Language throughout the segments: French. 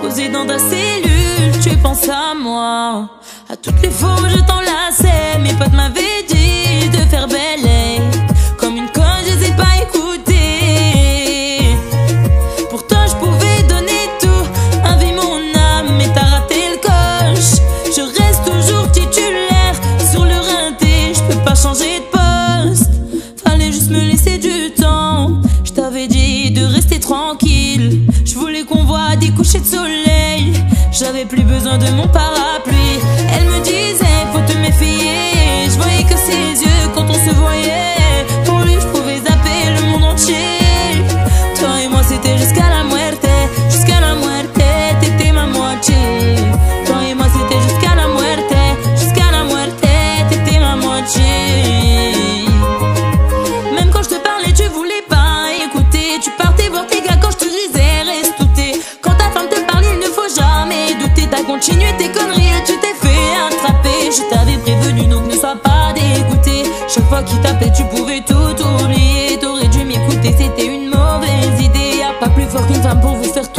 Posé dans ta cellule, tu penses à moi. À toutes les fois où je t'enlaçais, mes potes m'avaient dit. coucher de soleil. J'avais plus besoin de mon parapluie. fois qu'il tapait, tu pouvais tout oublier. T'aurais dû m'écouter, c'était une mauvaise idée. Y'a pas plus fort qu'une femme pour vous faire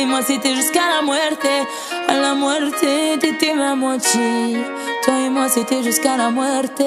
y moi c'était jusqu'à la muerte, à la muerte, t'étais ma moitié. Toi et moi c'était jusqu'à la muerte.